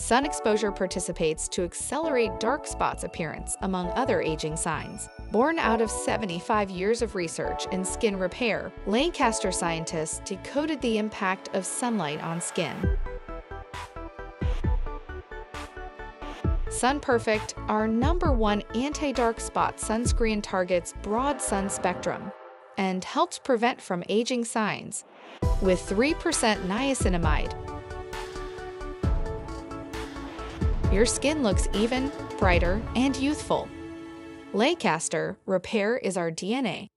Sun exposure participates to accelerate dark spots appearance, among other aging signs. Born out of 75 years of research in skin repair, Lancaster scientists decoded the impact of sunlight on skin. Sun Perfect, our number one anti-dark spot sunscreen targets broad sun spectrum and helps prevent from aging signs. With 3% niacinamide, your skin looks even, brighter, and youthful. Lancaster, repair is our DNA.